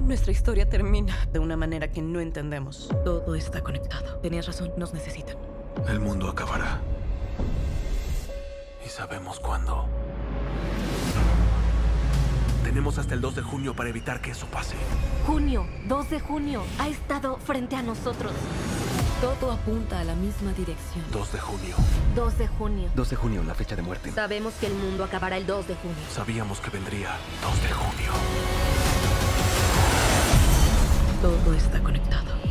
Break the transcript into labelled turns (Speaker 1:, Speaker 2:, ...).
Speaker 1: Nuestra historia termina de una manera que no entendemos. Todo está conectado. Tenías razón, nos necesitan.
Speaker 2: El mundo acabará. Y sabemos cuándo. Tenemos hasta el 2 de junio para evitar que eso pase.
Speaker 3: Junio, 2 de junio, ha estado frente a nosotros.
Speaker 1: Todo apunta a la misma dirección.
Speaker 2: 2 de junio.
Speaker 3: 2 de junio.
Speaker 4: 2 de junio, la fecha de muerte.
Speaker 3: Sabemos que el mundo acabará el 2 de junio.
Speaker 2: Sabíamos que vendría 2 de junio.
Speaker 1: Está conectado.